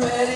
red.